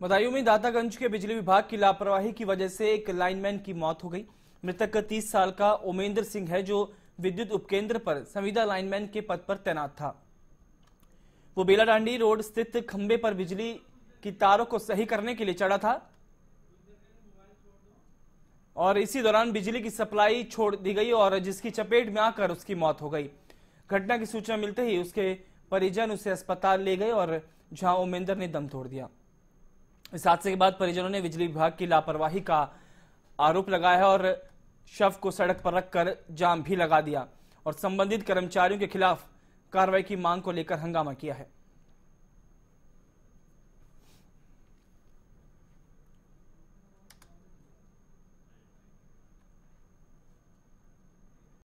बदायूं में दातागंज के बिजली विभाग की लापरवाही की वजह से एक लाइनमैन की मौत हो गई। मृतक 30 साल का ओमेंद्र सिंह है, जो विद्युत उपकेंद्र पर संविदा लाइनमैन के पद पर तैनात था। वो बेलाडांडी रोड स्थित खंबे पर बिजली की तारों को सही करने के लिए चढ़ा था और इसी दौरान बिजली की सप्लाई छोड़ दी गई और जिसकी चपेट में आकर उसकी मौत हो गई। घटना की सूचना मिलते ही उसके परिजन उसे अस्पताल ले गए और जहाँ ओमेंद्र ने दम तोड़ दिया। इस हादसे के बाद परिजनों ने बिजली विभाग की लापरवाही का आरोप लगाया है और शव को सड़क पर रखकर जाम भी लगा दिया और संबंधित कर्मचारियों के खिलाफ कार्रवाई की मांग को लेकर हंगामा किया है।